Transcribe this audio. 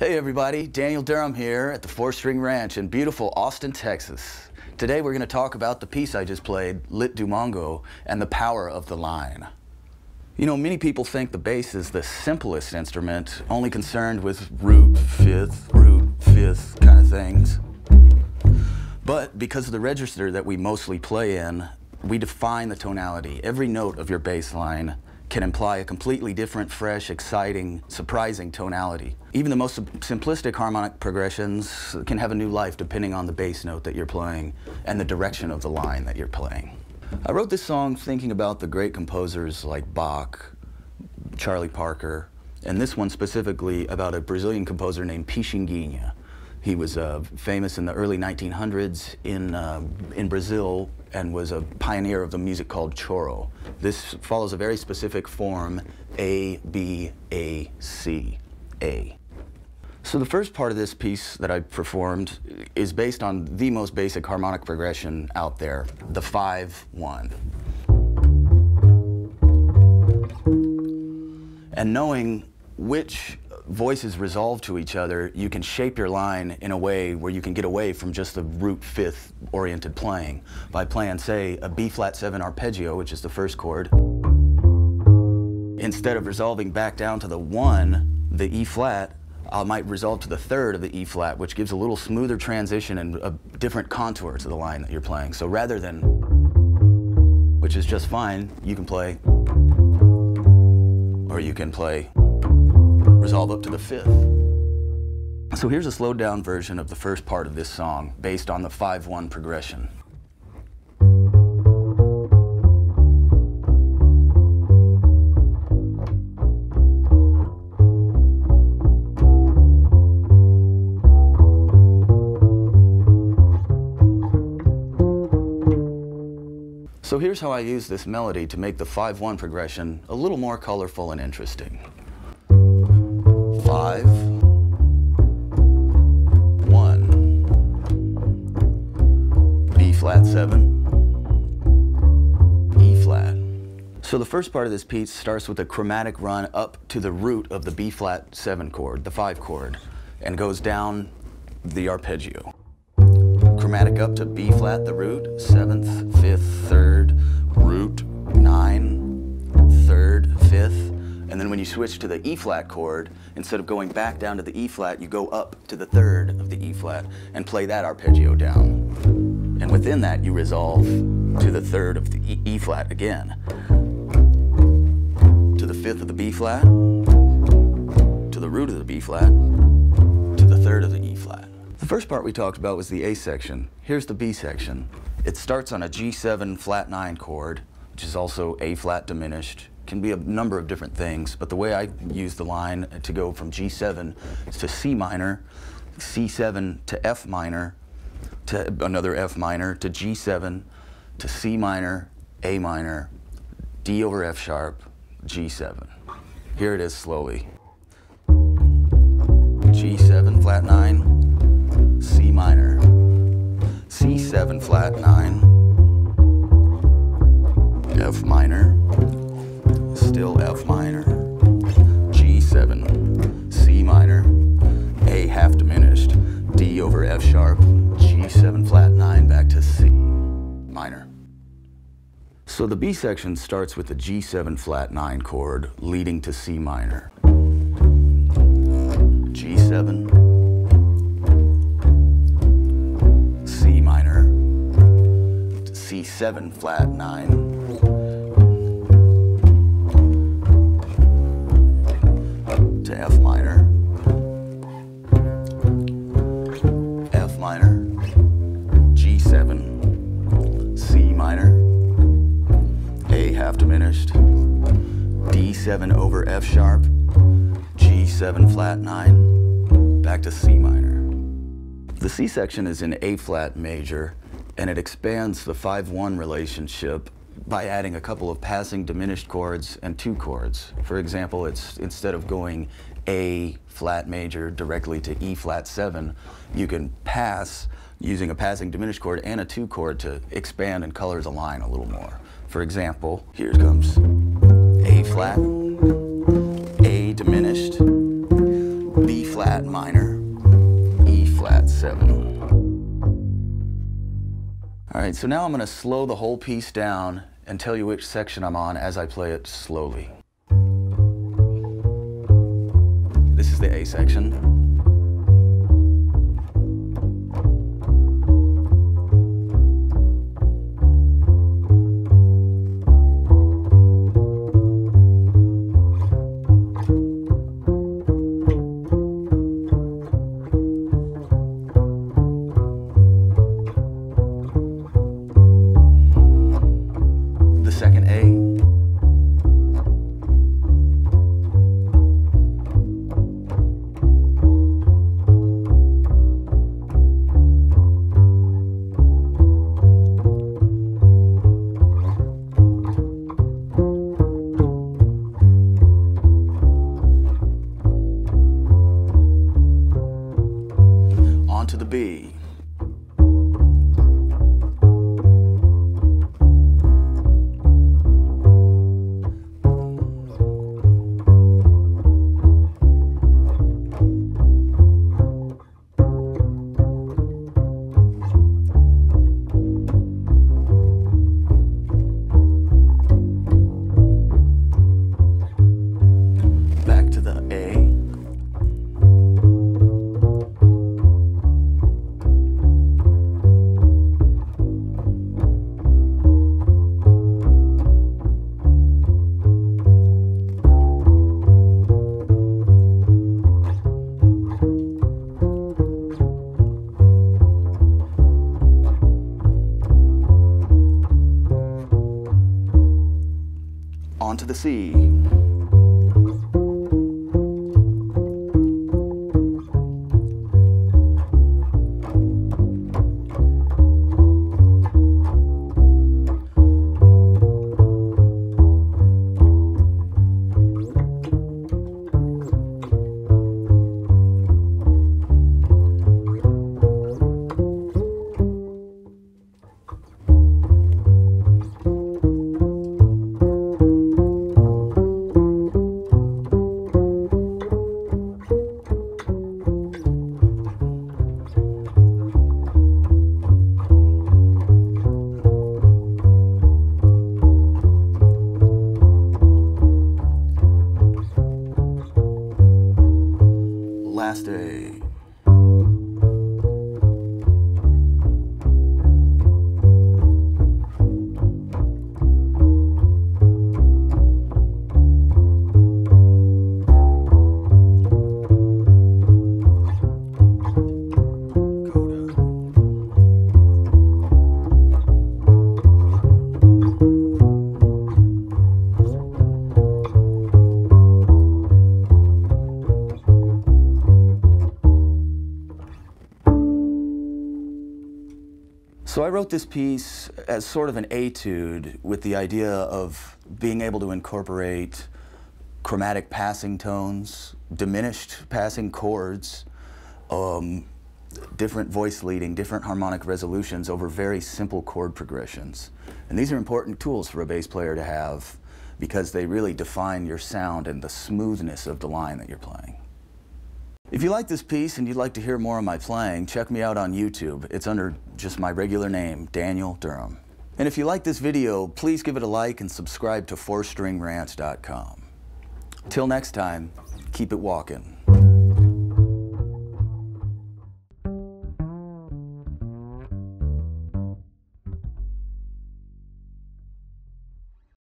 Hey everybody, Daniel Durham here at the Four String Ranch in beautiful Austin, Texas. Today we're going to talk about the piece I just played, Lit du Mongo, and the power of the line. You know, many people think the bass is the simplest instrument, only concerned with root, fifth, root, fifth kind of things. But because of the register that we mostly play in, we define the tonality. Every note of your bass line can imply a completely different, fresh, exciting, surprising tonality. Even the most simplistic harmonic progressions can have a new life depending on the bass note that you're playing and the direction of the line that you're playing. I wrote this song thinking about the great composers like Bach, Charlie Parker, and this one specifically about a Brazilian composer named Pixinguinha. He was uh, famous in the early 1900s in, uh, in Brazil and was a pioneer of the music called choro. This follows a very specific form, A, B, A, C, A. So the first part of this piece that I performed is based on the most basic harmonic progression out there, the 5-1. And knowing which voices resolve to each other, you can shape your line in a way where you can get away from just the root fifth oriented playing by playing, say, a B flat 7 arpeggio, which is the first chord. Instead of resolving back down to the 1, the E flat, I might resolve to the third of the E flat, which gives a little smoother transition and a different contour to the line that you're playing. So rather than, which is just fine, you can play, or you can play resolve up to the fifth. So here's a slowed down version of the first part of this song based on the 5-1 progression. So here's how I use this melody to make the 5-1 progression a little more colorful and interesting So the first part of this piece starts with a chromatic run up to the root of the B flat seven chord, the five chord, and goes down the arpeggio. Chromatic up to B flat, the root, seventh, fifth, third, root, nine, third, fifth, and then when you switch to the E flat chord, instead of going back down to the E flat, you go up to the third of the E flat and play that arpeggio down. And within that, you resolve to the third of the E, e again. Fifth of the B flat, to the root of the B flat, to the third of the E flat. The first part we talked about was the A section. Here's the B section. It starts on a G7 flat 9 chord, which is also A flat diminished, can be a number of different things, but the way I use the line to go from G7 to C minor, C7 to F minor, to another F minor, to G7, to C minor, A minor, D over F sharp, G7. Here it is slowly. G7 flat 9, C minor, C7 flat 9, F minor, still F minor, G7, C minor, A half diminished, D over F sharp, G7 flat 9 back to C minor. So the B section starts with the G7 flat 9 chord leading to C minor. G7, C minor, C7 flat 9, D7 over F sharp, G7 flat 9, back to C minor. The C section is in A flat major, and it expands the 5-1 relationship by adding a couple of passing diminished chords and two chords. For example, it's instead of going A flat major directly to E flat 7, you can pass using a passing diminished chord and a two chord to expand and color the line a little more. For example, here comes A flat, A diminished, B flat minor, E flat 7. All right, so now I'm going to slow the whole piece down and tell you which section I'm on as I play it slowly. This is the A section. to be. Onto the C. last So I wrote this piece as sort of an etude with the idea of being able to incorporate chromatic passing tones, diminished passing chords, um, different voice leading, different harmonic resolutions over very simple chord progressions. And these are important tools for a bass player to have because they really define your sound and the smoothness of the line that you're playing. If you like this piece and you'd like to hear more of my playing, check me out on YouTube. It's under just my regular name, Daniel Durham. And if you like this video, please give it a like and subscribe to 4stringranch.com. Till next time, keep it walking.